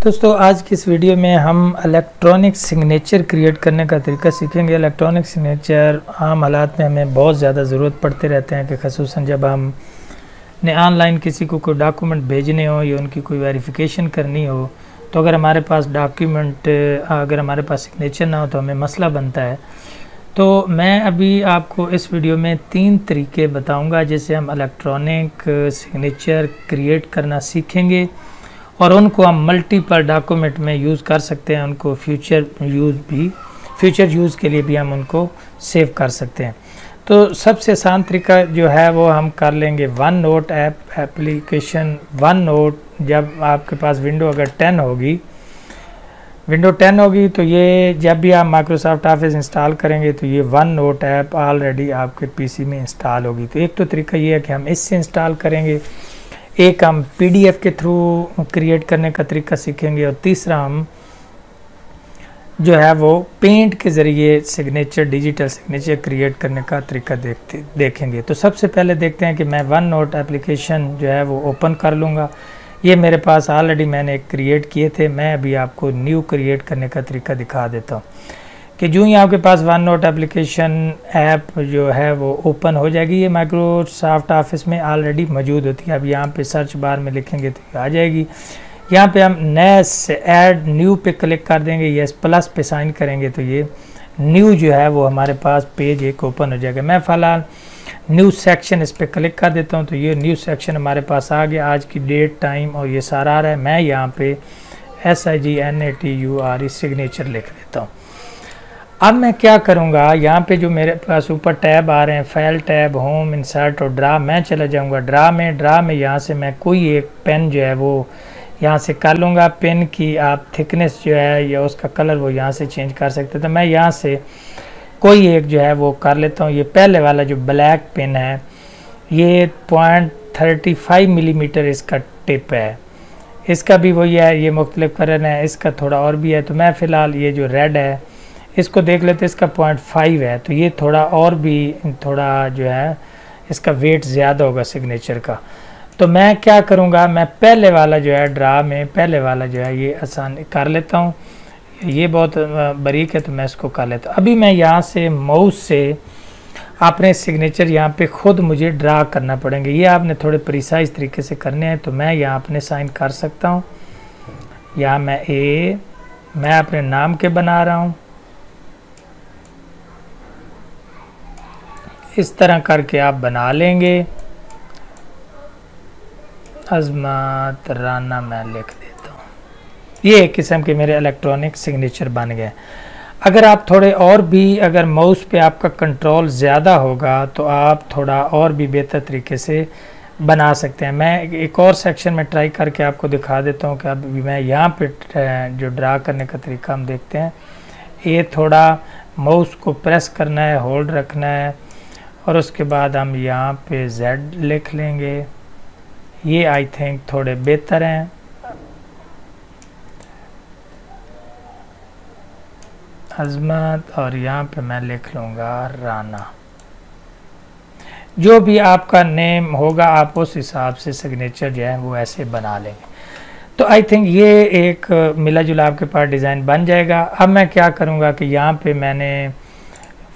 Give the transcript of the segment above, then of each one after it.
दोस्तों, आज की इस वीडियो में हम इलेक्ट्रॉनिक सिग्नेचर क्रिएट करने का तरीका सीखेंगे। इलेक्ट्रॉनिक सिग्नेचर आम हालात में हमें बहुत ज़्यादा ज़रूरत पड़ते रहते हैं कि खसूस जब हम ने ऑनलाइन किसी को कोई डॉक्यूमेंट भेजने हो या उनकी कोई वेरिफिकेशन करनी हो तो अगर हमारे पास डॉक्यूमेंट अगर हमारे पास सिग्नेचर ना हो तो हमें मसला बनता है। तो मैं अभी आपको इस वीडियो में तीन तरीके बताऊँगा जिससे हम इलेक्ट्रॉनिक सिग्नेचर क्रिएट करना सीखेंगे। और उनको हम मल्टीपल डॉक्यूमेंट में यूज़ कर सकते हैं, उनको फ्यूचर यूज़ भी फ्यूचर यूज़ के लिए भी हम उनको सेव कर सकते हैं। तो सबसे आसान तरीका जो है वो हम कर लेंगे one note app application one note जब आपके पास विंडो अगर टेन होगी विंडो टेन होगी तो ये जब भी आप माइक्रोसॉफ्ट ऑफ़िस इंस्टॉल करेंगे तो ये वन नोट ऐप ऑलरेडी आपके पीसी में इंस्टॉल होगी। तो एक तो तरीका ये है कि हम इससे इंस्टॉल करेंगे एक हम पीडीएफ के थ्रू क्रिएट करने का तरीका सीखेंगे और तीसरा हम जो है वो पेंट के ज़रिए सिग्नेचर डिजिटल सिग्नेचर क्रिएट करने का तरीका देखते, देखेंगे। तो सबसे पहले देखते हैं कि मैं वन नोट एप्लीकेशन जो है वो ओपन कर लूँगा। ये मेरे पास ऑलरेडी मैंने क्रिएट किए थे। मैं अभी आपको न्यू क्रिएट करने का तरीका दिखा देता हूँ। कि जो ही आपके पास वन नोट एप्लीकेशन ऐप जो है वो ओपन हो जाएगी, ये माइक्रोसॉफ्ट ऑफ़िस में ऑलरेडी मौजूद होती है। अब यहाँ पे सर्च बार में लिखेंगे तो आ जाएगी। यहाँ पे हम नए से ऐड न्यू पे क्लिक कर देंगे यस प्लस पे साइन करेंगे तो ये न्यू जो है वो हमारे पास पेज एक ओपन हो जाएगा। मैं फ़िलहाल न्यू सेक्शन इस पर क्लिक कर देता हूँ तो ये न्यू सेक्शन हमारे पास आ गया। आज की डेट टाइम और ये सारा आ रहा है। मैं यहाँ पे S I G N A T U R E signature लिख देता हूँ। अब मैं क्या करूँगा? यहाँ पे जो मेरे पास ऊपर टैब आ रहे हैं फ़ाइल टैब होम इंसर्ट और ड्रा मैं चला जाऊँगा। ड्रा में ड्रा में यहाँ से मैं कोई एक पेन जो है वो यहाँ से कर लूँगा। पेन की आप थिकनेस जो है या उसका कलर वो यहाँ से चेंज कर सकते तो मैं यहाँ से कोई एक जो है वो कर लेता हूँ। ये पहले वाला जो ब्लैक पेन है, ये पॉइंट थर्टी फाइव मिलीमीटर इसका टिप है। इसका भी वही है, ये मुख्तलिफ़ कलर है, इसका थोड़ा और भी है। तो मैं फ़िलहाल ये जो रेड है इसको देख लेते इसका पॉइंट फाइव है। तो ये थोड़ा और भी, थोड़ा जो है, इसका वेट ज़्यादा होगा सिग्नेचर का। तो मैं क्या करूँगा, मैं पहले वाला जो है ड्रा में पहले वाला जो है, ये आसान कर लेता हूँ। ये बहुत बारीक है तो मैं इसको कर लेता अभी मैं यहाँ से माउस से अपने सिग्नेचर यहाँ पे खुद मुझे ड्रा करना पड़ेंगे। ये आपने थोड़े प्रिसाइज तरीके से करने हैं तो मैं यहाँ अपने साइन कर सकता हूँ। यहाँ मैं ए मैं अपने नाम के बना रहा हूँ। इस तरह करके आप बना लेंगे? अजमत राना मैं लिख देता हूँ। ये एक किस्म के मेरे इलेक्ट्रॉनिक सिग्नेचर बन गए। अगर आप थोड़े और भी, अगर माउस पे आपका कंट्रोल ज़्यादा होगा तो आप थोड़ा और भी बेहतर तरीके से बना सकते हैं। मैं एक और सेक्शन में ट्राई करके आपको दिखा देता हूँ कि अब मैं यहाँ पे जो ड्रा करने का तरीका हम देखते हैं। ये थोड़ा माउस को प्रेस करना है होल्ड रखना है। और उसके बाद हम यहाँ पे Z लिख लेंगे। ये आई थिंक थोड़े बेहतर हैं। अजमत, और यहाँ पे मैं लिख लूँगा राना जो भी आपका नेम होगा, आप उस हिसाब से सिग्नेचर जो है, वो ऐसे बना लेंगे। तो आई थिंक ये एक मिला जुला आपके पास डिज़ाइन बन जाएगा। अब मैं क्या करूँगा कि यहाँ पे मैंने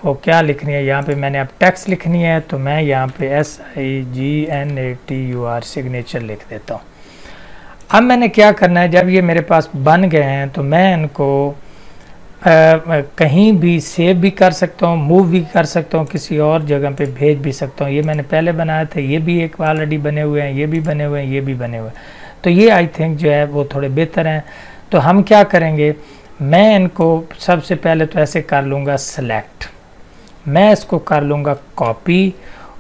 वो क्या लिखनी है? यहाँ पे मैंने अब टेक्स्ट लिखनी है तो मैं यहाँ पे S I G N A T U R signature लिख देता हूँ। अब मैंने क्या करना है? जब ये मेरे पास बन गए हैं तो मैं इनको आ, कहीं भी सेव भी कर सकता हूँ मूव भी कर सकता हूँ किसी और जगह पे भेज भी सकता हूँ। ये मैंने पहले बनाया था ये भी एक ऑलरेडी बने हुए हैं ये भी बने हुए हैं ये भी बने हुए हैं। तो ये आई थिंक जो है वो थोड़े बेहतर हैं। तो हम क्या करेंगे? मैं इनको सबसे पहले तो ऐसे कर लूँगा सेलेक्ट मैं इसको कर लूँगा कॉपी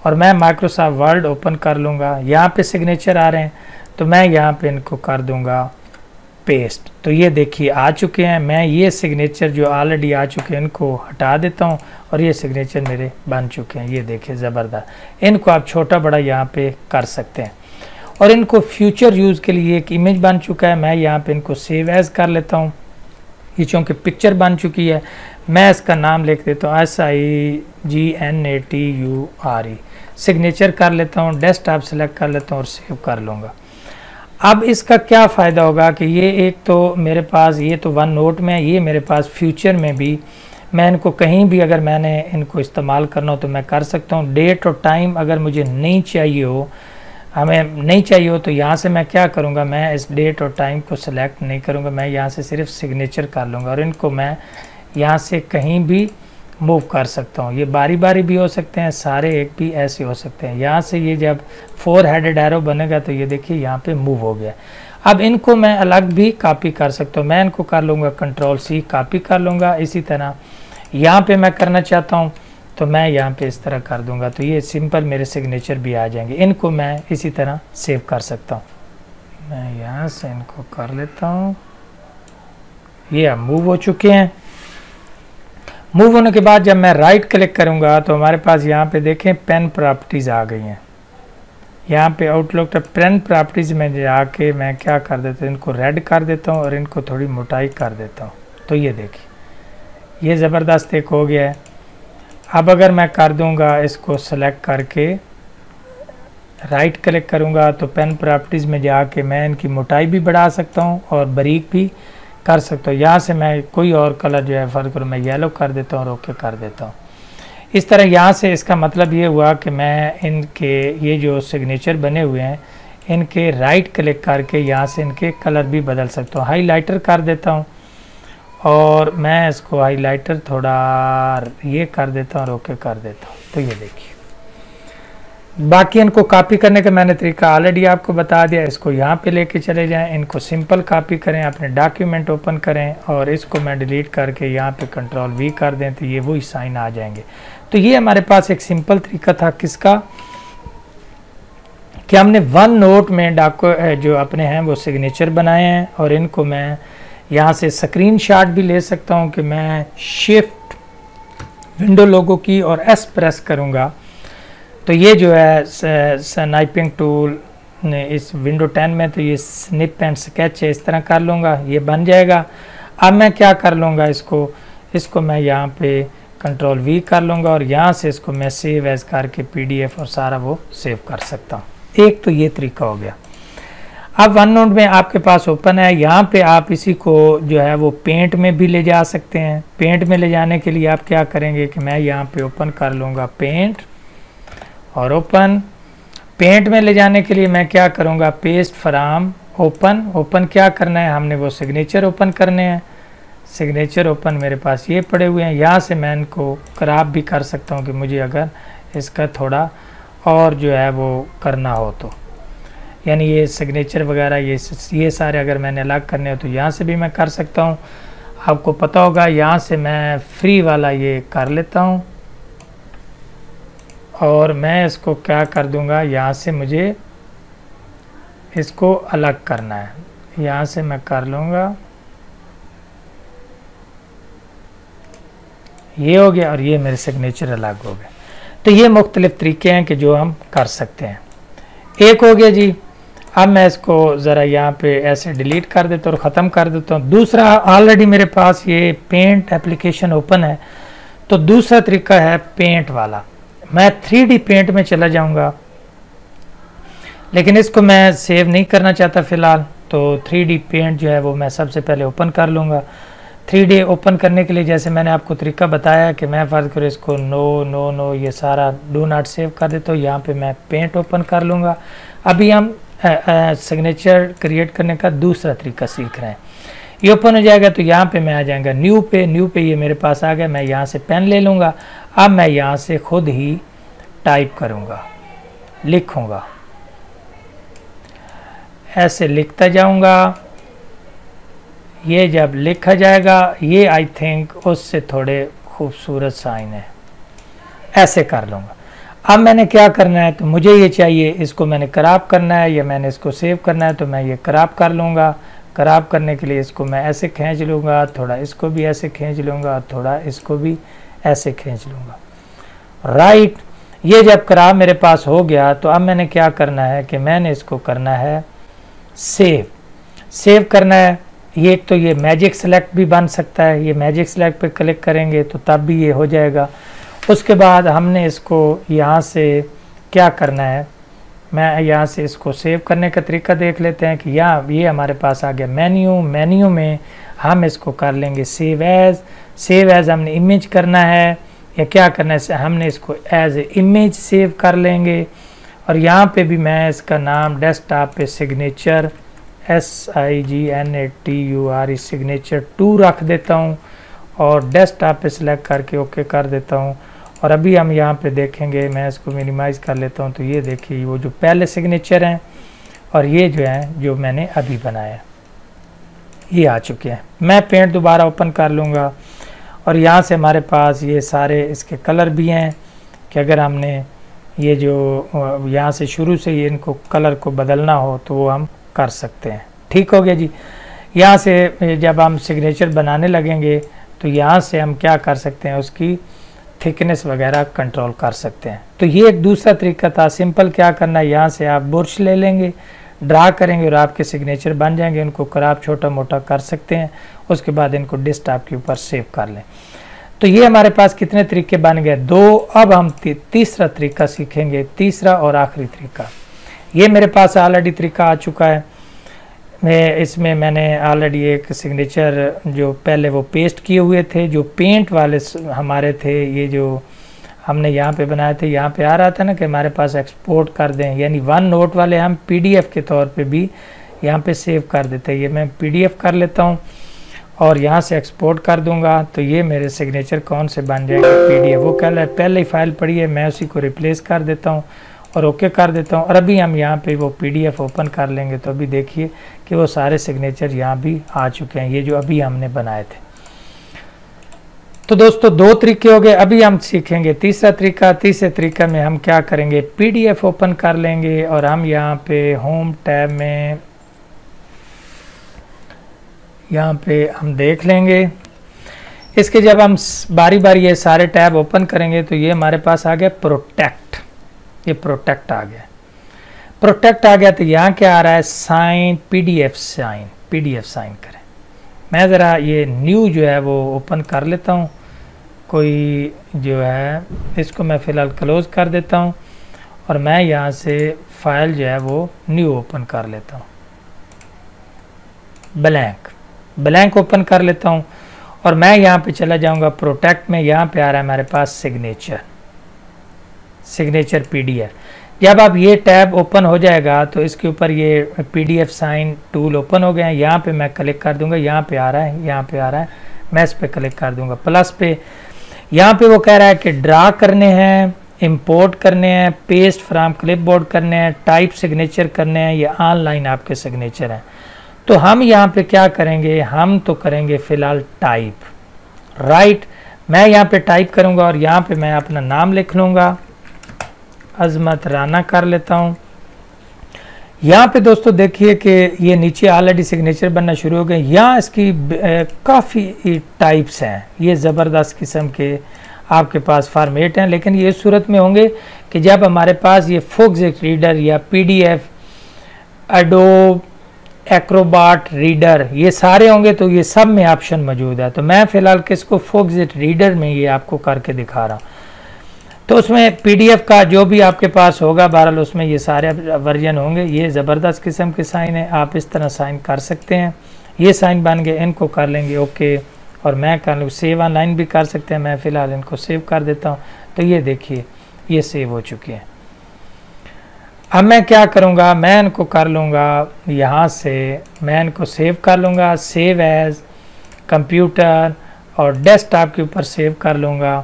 और मैं माइक्रोसॉफ्ट वर्ड ओपन कर लूँगा। यहाँ पे सिग्नेचर आ रहे हैं तो मैं यहाँ पे इनको कर दूँगा पेस्ट तो ये देखिए, आ चुके हैं। मैं ये सिग्नेचर जो ऑलरेडी आ चुके हैं, इनको हटा देता हूँ और ये सिग्नेचर मेरे बन चुके हैं। ये देखिए, ज़बरदस्त। इनको आप छोटा बड़ा यहाँ पे कर सकते हैं। और इनको फ्यूचर यूज़ के लिए एक इमेज बन चुका है। मैं यहाँ पे इनको सेव एज़ कर लेता हूँ। ये चूँकि पिक्चर बन चुकी है। मैं इसका नाम लिख देता हूँ S I G N A T U R E signature कर लेता हूँ डेस्कटॉप सेलेक्ट कर लेता हूँ और सेव कर लूँगा। अब इसका क्या फ़ायदा होगा कि ये एक तो मेरे पास, ये तो वन नोट में ये मेरे पास फ्यूचर में भी, मैं इनको कहीं भी अगर मैंने इनको इस्तेमाल करना हो तो मैं कर सकता हूँ। डेट और टाइम अगर मुझे नहीं चाहिए हो हमें नहीं चाहिए हो तो यहाँ से मैं क्या करूँगा? मैं इस डेट और टाइम को सिलेक्ट नहीं करूँगा। मैं यहाँ से सिर्फ़ सिग्नेचर कर लूँगा और इनको मैं यहाँ से कहीं भी मूव कर सकता हूँ। ये बारी बारी भी हो सकते हैं, सारे एक भी ऐसे हो सकते हैं। यहाँ से ये जब फोर हेडेड एरो बनेगा तो ये देखिए यहाँ पे मूव हो गया। अब इनको मैं अलग भी कॉपी कर सकता हूँ। मैं इनको कर लूँगा कंट्रोल सी कॉपी कर लूँगा। इसी तरह यहाँ पे मैं करना चाहता हूँ तो मैं यहाँ पे इस तरह कर दूँगा। तो ये सिंपल मेरे सिग्नेचर भी आ जाएँगे। इनको मैं इसी तरह सेव कर सकता हूँ। मैं यहाँ से इनको कर लेता हूँ। ये अब मूव हो चुके हैं। मूव होने के बाद जब मैं राइट क्लिक करूँगा तो हमारे पास यहाँ पे देखें पेन प्रॉपर्टीज़ आ गई हैं। यहाँ पे आउटलुक पेन प्रॉपर्टीज़ में जाके मैं क्या कर देता हूँ, इनको रेड कर देता हूँ और इनको थोड़ी मोटाई कर देता हूँ। तो ये देखिए, ये ज़बरदस्त एक हो गया है। अब अगर मैं कर दूँगा इसको सेलेक्ट करके राइट क्लिक करूँगा तो पेन प्रॉपर्टीज़ में जाके मैं इनकी मोटाई भी बढ़ा सकता हूँ और बारीक भी कर सकता हो। यहाँ से मैं कोई और कलर जो है, फ़र्क करूँ, मैं येलो कर देता हूँ और ओके कर देता हूँ। इस तरह यहाँ से इसका मतलब ये हुआ कि मैं इनके, ये जो सिग्नेचर बने हुए हैं, इनके राइट क्लिक करके यहाँ से इनके कलर भी बदल सकता हूँ। हाईलाइटर कर देता हूँ। और मैं इसको हाईलाइटर थोड़ा ये कर देता हूँ और ओके कर देता हूँ। तो ये देखिए। बाकी इनको कॉपी करने का मैंने तरीका ऑलरेडी आपको बता दिया। इसको यहाँ पे लेके चले जाएँ। इनको सिंपल कॉपी करें, अपने डॉक्यूमेंट ओपन करें और इसको मैं डिलीट करके यहाँ पे कंट्रोल वी कर दें तो ये वही साइन आ जाएँगे। तो ये हमारे पास एक सिंपल तरीका था किसका? कि हमने वन नोट में डाको, जो अपने हैं वो सिग्नेचर बनाए हैं और इनको मैं यहाँ से स्क्रीन भी ले सकता हूँ कि मैं शिफ्ट विंडो लोगों की और एस प्रेस करूँगा। तो ये जो है स्नाइपिंग टूल इस विंडो 10 में तो ये स्निप एंड स्केच है, इस तरह कर लूँगा, ये बन जाएगा। अब मैं क्या कर लूँगा इसको इसको मैं यहाँ पे कंट्रोल वी कर लूँगा और यहाँ से इसको मैं सेव एज करके पीडीएफ और सारा वो सेव कर सकता हूँ। एक तो ये तरीका हो गया। अब वन नोट में आपके पास ओपन है। यहाँ पे आप इसी को जो है वो पेंट में भी ले जा सकते हैं। पेंट में ले जाने के लिए आप क्या करेंगे कि मैं यहाँ पे ओपन कर लूँगा पेंट और ओपन पेंट में ले जाने के लिए मैं क्या करूँगा? पेस्ट फ्राम ओपन ओपन क्या करना है? हमने वो सिग्नेचर ओपन करने हैं। सिग्नेचर ओपन मेरे पास ये पड़े हुए हैं। यहाँ से मैं इनको ख़राब भी कर सकता हूँ कि मुझे अगर इसका थोड़ा और जो है वो करना हो तो। यानी ये सिग्नेचर वगैरह, ये ये सारे अगर मैंने अलग करने हो तो यहाँ से भी मैं कर सकता हूँ। आपको पता होगा यहाँ से मैं फ्री वाला ये कर लेता हूँ। और मैं इसको क्या कर दूँगा? यहाँ से मुझे इसको अलग करना है। यहाँ से मैं कर लूँगा। ये हो गया और ये मेरे सिग्नेचर अलग हो गए। तो ये मुख्तलिफ़ तरीके हैं कि जो हम कर सकते हैं। एक हो गया जी अब मैं इसको ज़रा यहाँ पे ऐसे डिलीट कर देता हूँ और ख़त्म कर देता हूँ। दूसरा ऑलरेडी मेरे पास ये पेंट एप्लीकेशन ओपन है। तो दूसरा तरीका है पेंट वाला। मैं थ्री पेंट में चला जाऊँगा। लेकिन इसको मैं सेव नहीं करना चाहता फ़िलहाल। तो थ्री पेंट जो है वो मैं सबसे पहले ओपन कर लूँगा। थ्री ओपन करने के लिए जैसे मैंने आपको तरीका बताया कि मैं फ़र्ज़ करूँ इसको नो नो नो ये सारा डू नॉट सेव कर देता हूँ। यहाँ पे मैं पेंट ओपन कर लूँगा। अभी हम सिग्नेचर क्रिएट करने का दूसरा तरीका सीख रहे हैं। ये ओपन हो जाएगा तो यहाँ पे मैं आ जाएगा न्यू पे न्यू पे ये मेरे पास आ गया। मैं यहाँ से पेन ले लूँगा। अब मैं यहाँ से खुद ही टाइप करूँगा। लिखूँगा। ऐसे लिखता जाऊँगा। ये जब लिखा जाएगा, ये आई थिंक उससे थोड़े खूबसूरत साइन है। ऐसे कर लूँगा। अब मैंने क्या करना है? तो मुझे ये चाहिए, इसको मैंने कराब करना है या मैंने इसको सेव करना है तो मैं ये कराब कर लूँगा। ख़राब करने के लिए इसको मैं ऐसे खींच लूँगा, थोड़ा इसको भी ऐसे खींच लूँगा, थोड़ा इसको भी ऐसे खींच लूँगा। राइट ये जब ख़राब मेरे पास हो गया तो अब मैंने क्या करना है कि मैंने इसको करना है सेव सेव करना है, ये तो ये मैजिक सेलेक्ट भी बन सकता है। ये मैजिक सेलेक्ट पे क्लिक करेंगे तो तब भी ये हो जाएगा। उसके बाद हमने इसको यहाँ से क्या करना है? मैं यहाँ से इसको सेव करने का तरीका देख लेते हैं कि यहाँ ये हमारे पास आ गया मेन्यू मेन्यू में हम इसको कर लेंगे सेव एज़ सेव एज़ हमने इमेज करना है. या क्या करना है? हमने इसको एज इमेज सेव कर लेंगे। और यहाँ पे भी मैं इसका नाम डेस्कटॉप पे signature S I G N A T U R E signature two रख देता हूँ। और डेस्कटॉप पे सिलेक्ट करके ओके कर देता हूँ। और अभी हम यहाँ पे देखेंगे, मैं इसको मिनिमाइज़ कर लेता हूँ तो ये देखिए वो जो पहले सिग्नेचर हैं और ये जो है, जो मैंने अभी बनाया। ये आ चुके हैं। मैं पेंट दोबारा ओपन कर लूँगा और यहाँ से हमारे पास ये सारे इसके कलर भी हैं कि अगर हमने ये जो यहाँ से शुरू से ये इनको कलर को बदलना हो तो वो हम कर सकते हैं। ठीक हो गया जी? यहाँ से जब हम सिग्नेचर बनाने लगेंगे तो यहाँ से हम क्या कर सकते हैं, उसकी थिकनेस वगैरह कंट्रोल कर सकते हैं। तो ये एक दूसरा तरीका था सिंपल क्या करना है यहाँ से आप बुरश ले लेंगे ड्रा करेंगे और आपके सिग्नेचर बन जाएँगे उनको खराब छोटा मोटा कर सकते हैं उसके बाद इनको डिस्ट आपके ऊपर सेव कर लें। तो ये हमारे पास कितने तरीके बन गए? दो अब हम ती, तीसरा तरीका सीखेंगे तीसरा और आखिरी तरीका। ये मेरे पास ऑलरेडी तरीका आ चुका है। मैं इसमें मैंने ऑलरेडी एक सिग्नेचर जो पहले वो पेस्ट किए हुए थे, जो पेंट वाले हमारे थे, ये जो हमने यहाँ पे बनाए थे, यहाँ पे आ रहा था ना कि हमारे पास एक्सपोर्ट कर दें, यानी वन नोट वाले हम पीडीएफ के तौर पे भी यहाँ पे सेव कर देते हैं। ये मैं पीडीएफ कर लेता हूँ और यहाँ से एक्सपोर्ट कर दूँगा तो ये मेरे सिग्नेचर कौन से बन जाएँगे? पीडीएफ वो कल, पहले ही फ़ाइल पड़ी है, मैं उसी को रिप्लेस कर देता हूँ। और ओके कर देता हूँ। और अभी हम यहाँ पे वो पीडीएफ ओपन कर लेंगे तो अभी देखिए कि वो सारे सिग्नेचर यहाँ भी आ चुके हैं। ये जो अभी हमने बनाए थे। तो दोस्तों, दो तरीके हो गए। अभी हम सीखेंगे तीसरा तरीका। तीसरे तरीका में हम क्या करेंगे? पीडीएफ ओपन कर लेंगे और हम यहाँ पे होम टैब में यहाँ पे हम देख लेंगे। इसके जब हम बारी बारी ये सारे टैब ओपन करेंगे तो ये हमारे पास आ गया प्रोटेक्ट ये प्रोटेक्ट आ गया। प्रोटेक्ट आ गया तो यहाँ क्या आ रहा है? Sign PDF sign PDF sign करें। मैं ज़रा ये न्यू जो है वो ओपन कर लेता हूँ। कोई जो है, इसको मैं फ़िलहाल क्लोज़ कर देता हूँ और मैं यहाँ से फ़ाइल जो है वो न्यू ओपन कर लेता हूँ। ब्लैंक ब्लैंक ओपन कर लेता हूँ और मैं यहाँ पे चला जाऊँगा प्रोटेक्ट में। यहाँ पे आ रहा है हमारे पास सिग्नेचर सिग्नेचर पीडीएफ जब आप ये टैब ओपन हो जाएगा तो इसके ऊपर ये पीडीएफ साइन टूल ओपन हो गया है। यहाँ पे मैं क्लिक कर दूँगा, यहाँ पे आ रहा है, यहाँ पे आ रहा है। मैं इस पर क्लिक कर दूँगा। प्लस पे, यहाँ पे वो कह रहा है कि ड्रा करने हैं इंपोर्ट करने हैं पेस्ट फ्राम क्लिपबोर्ड करने हैं टाइप सिग्नेचर करने हैं, ये ऑनलाइन आपके सिग्नेचर हैं। तो हम यहाँ पे क्या करेंगे? हम तो करेंगे फ़िलहाल टाइप राइट मैं यहाँ पे टाइप करूँगा और यहाँ पे मैं अपना नाम लिख लूँगा। अजमत राना कर लेता हूँ। यहाँ पे दोस्तों देखिए कि ये नीचे ऑलरेडी सिग्नेचर बनना शुरू हो गए। यहाँ इसकी काफ़ी टाइप्स हैं। ये ज़बरदस्त किस्म के आपके पास फार्मेट हैं, लेकिन ये सूरत में होंगे कि जब हमारे पास ये फोक्स रीडर या पीडीएफ एडोब एक्रोबाट रीडर ये सारे होंगे तो ये सब में ऑप्शन मौजूद है। तो मैं फ़िलहाल किसको फोक्स रीडर में ये आपको करके दिखा रहा हूँ। तो उसमें पीडीएफ का जो भी आपके पास होगा, बहरहाल उसमें ये सारे वर्जन होंगे। ये ज़बरदस्त किस्म के साइन है, आप इस तरह साइन कर सकते हैं। ये साइन बन गए, इनको कर लेंगे, ओके। और मैं कर लूँ सेव ऑनलाइन भी कर सकते हैं, मैं फ़िलहाल इनको सेव कर देता हूँ। तो ये देखिए, ये सेव हो चुके हैं। अब मैं क्या करूँगा? मैं इनको कर लूँगा, यहाँ से मैं इनको सेव कर लूँगा। सेव एज़ कंप्यूटर और डेस्कटॉप के ऊपर सेव कर लूँगा।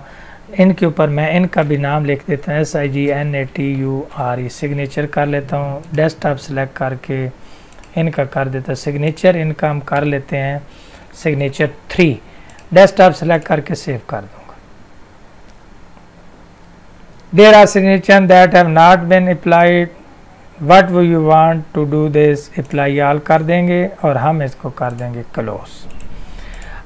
इनके ऊपर मैं इनका भी नाम लिख देता हूँ। S I G N A T U R E signature कर लेता हूँ। डेस्कटॉप सेलेक्ट करके इनका कर देता सिग्नेचर इनका हम कर लेते हैं। सिग्नेचर थ्री डेस्कटॉप सेलेक्ट करके सेव कर दूँगा। There are signature that have not been applied what do you want to do this apply all कर देंगे और हम इसको कर देंगे क्लोज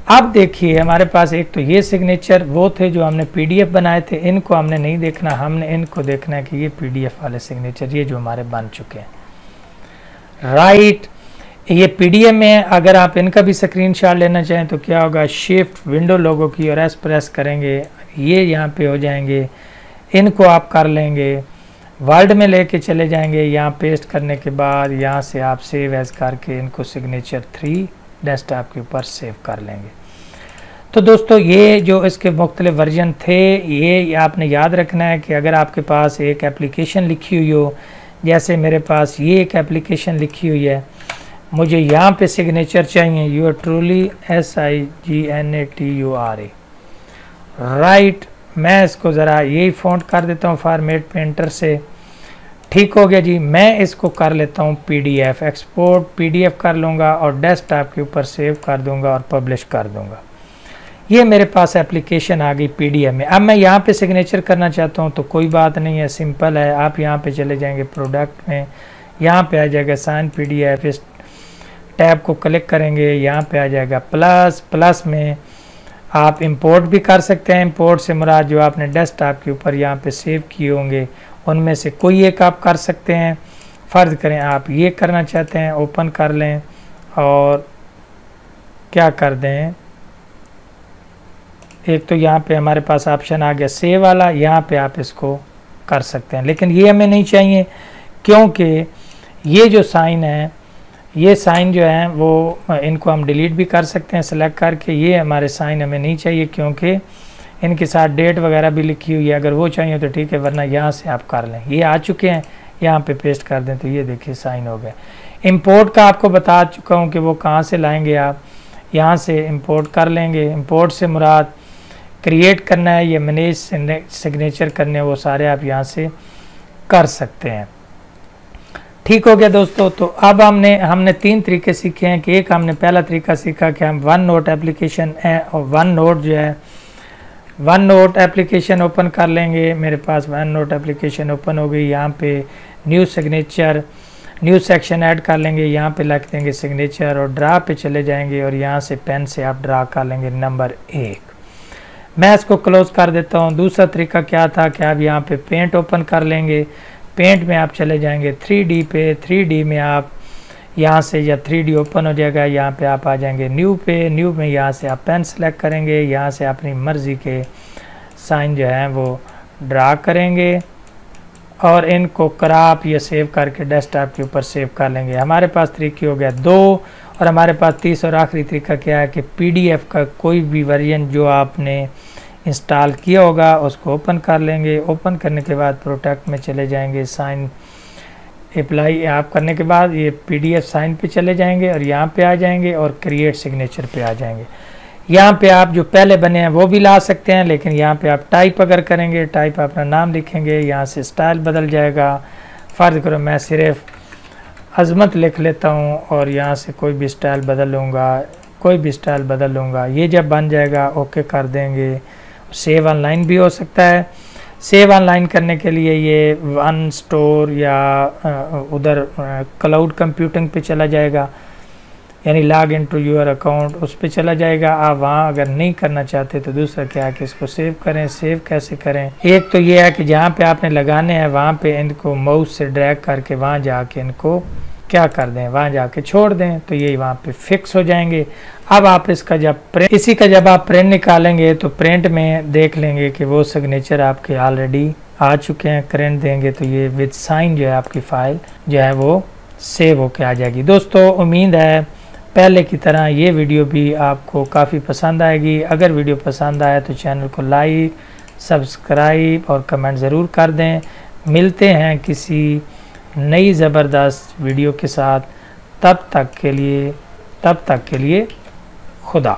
अब देखिए, हमारे पास एक तो ये सिग्नेचर वो थे जो हमने पीडीएफ बनाए थे। इनको हमने नहीं देखना, हमने इनको देखना है कि ये पीडीएफ वाले सिग्नेचर ये जो हमारे बन चुके हैं। राइट ये पीडीएफ में है। अगर आप इनका भी स्क्रीनशॉट लेना चाहें तो क्या होगा? शिफ्ट विंडो लोगों की और एस प्रेस करेंगे। ये यहाँ पे हो जाएँगे। इनको आप कर लेंगे। वर्ल्ड में लेके चले जाएँगे। यहाँ पेस्ट करने के बाद यहाँ से आप सेव एज करके इनको सिग्नेचर थ्री डेस्कटॉप के ऊपर सेव कर लेंगे। तो दोस्तों, ये जो इसके मुख्तलि वर्जन थे, ये आपने याद रखना है कि अगर आपके पास एक एप्लीकेशन लिखी हुई हो, जैसे मेरे पास ये एक एप्लीकेशन लिखी हुई है, मुझे यहाँ पे सिग्नेचर चाहिए you are truly S I G N A T U R A right मैं इसको ज़रा यही फ़ॉन्ट कर देता हूँ फार्मेट पेंटर से। ठीक हो गया जी। मैं इसको कर लेता हूँ पीडीएफ एक्सपोर्ट पीडीएफ कर लूँगा और डेस्कटॉप के ऊपर सेव कर दूँगा और पब्लिश कर दूँगा। ये मेरे पास एप्लीकेशन आ गई पीडीएफ में। अब मैं यहाँ पे सिग्नेचर करना चाहता हूँ तो कोई बात नहीं है सिंपल है। आप यहाँ पे चले जाएँगे प्रोडक्ट में। यहाँ पे आ जाएगा साइन पीडीएफ इस टैब को क्लिक करेंगे, यहाँ पे आ जाएगा प्लस प्लस में आप इंपोर्ट भी कर सकते हैं। इंपोर्ट से मुराद जो आपने डेस्कटॉप के ऊपर यहाँ पे सेव किए होंगे उनमें से कोई एक आप कर सकते हैं। फ़र्ज़ करें, आप ये करना चाहते हैं, ओपन कर लें और क्या कर दें? एक तो यहाँ पे हमारे पास ऑप्शन आ गया, सेव वाला, यहाँ पे आप इसको कर सकते हैं। लेकिन ये हमें नहीं चाहिए, क्योंकि ये जो साइन है, ये साइन जो है, वो इनको हम डिलीट भी कर सकते हैं, सेलेक्ट करके। ये हमारे साइन हमें नहीं चाहिए, क्योंकि इनके साथ डेट वगैरह भी लिखी हुई है, अगर वो चाहिए तो ठीक है, वरना यहाँ से आप कर लें। ये आ चुके हैं, यहाँ पे पेस्ट कर दें तो ये देखिए साइन हो गया इंपोर्ट का आपको बता चुका हूँ कि वो कहाँ से लाएँगे आप। यहाँ से इंपोर्ट कर लेंगे। इंपोर्ट से मुराद क्रिएट करना है या मैनेज सिग्नेचर करने वो सारे आप यहाँ से कर सकते हैं। ठीक हो गया दोस्तों तो अब हमने हमने तीन तरीके सीखे हैं कि एक हमने पहला तरीका सीखा कि हम वन नोट एप्लीकेशन और वन नोट जो है वन नोट एप्लीकेशन ओपन कर लेंगे। मेरे पास वन नोट एप्लीकेशन ओपन हो गई। यहाँ पे new signature new section add कर लेंगे। यहाँ पे लिख देंगे सिग्नेचर और ड्रा पे चले जाएँगे और यहाँ से पेन से आप ड्रा कर लेंगे नंबर एक। मैं इसको क्लोज कर देता हूँ। दूसरा तरीका क्या था कि आप यहाँ पे पेंट ओपन कर लेंगे। पेंट में आप चले जाएँगे। थ्री पे थ्री में आप यहाँ से या थ्री ओपन हो जाएगा, यहाँ पे आप आ जाएँगे न्यू पे न्यू में यहाँ से आप पेन सेलेक्ट करेंगे, यहाँ से अपनी मर्ज़ी के साइन जो हैं वो ड्रा करेंगे और इनको कराप या सेव करके डेस्कटॉप के ऊपर सेव कर लेंगे। हमारे पास तरीके हो गया दो और हमारे पास तीस और आखिरी तरीका क्या है कि पीडीएफ का कोई भी वर्जन जो आपने इंस्टॉल किया होगा, उसको ओपन कर लेंगे। ओपन करने के बाद प्रोडक्ट में चले जाएँगे साइन अप्लाई आप करने के बाद ये पीडीएफ साइन पे चले जाएँगे और यहाँ पे आ जाएँगे और क्रिएट सिग्नेचर पे आ जाएँगे। यहाँ पे आप जो पहले बने हैं वो भी ला सकते हैं, लेकिन यहाँ पे आप टाइप अगर करेंगे टाइप अपना नाम लिखेंगे, यहाँ से स्टाइल बदल जाएगा। फ़र्ज़ करो मैं सिर्फ़ अजमत लिख लेता हूँ और यहाँ से कोई भी स्टाइल बदल लूँगा, कोई भी स्टाइल बदल लूँगा। ये जब बन जाएगा ओके कर देंगे। सेव ऑनलाइन भी हो सकता है। सेव ऑनलाइन करने के लिए ये वन स्टोर या उधर क्लाउड कंप्यूटिंग पे चला जाएगा, यानी log in to your account, उस पर चला जाएगा। आप वहाँ अगर नहीं करना चाहते तो दूसरा क्या है कि इसको सेव करें, सेव कैसे करें? एक तो ये है कि जहाँ पे आपने लगाने हैं, वहाँ पे इनको माउस से ड्रैग करके वहाँ जाके इनको क्या कर दें, वहाँ जाके छोड़ दें तो ये वहाँ पे फिक्स हो जाएँगे। अब आप इसका जब प्रिंट इसी का जब आप प्रिंट निकालेंगे तो प्रिंट में देख लेंगे कि वो सिग्नेचर आपके ऑलरेडी आ चुके हैं करेंट देंगे तो ये विद साइन जो है आपकी फ़ाइल जो है वो सेव होके आ जाएगी। दोस्तों, उम्मीद है पहले की तरह ये वीडियो भी आपको काफ़ी पसंद आएगी। अगर वीडियो पसंद आए तो चैनल को लाइक सब्सक्राइब और कमेंट ज़रूर कर दें। मिलते हैं किसी नई ज़बरदस्त वीडियो के साथ तब तक के लिए तब तक के लिए खुदा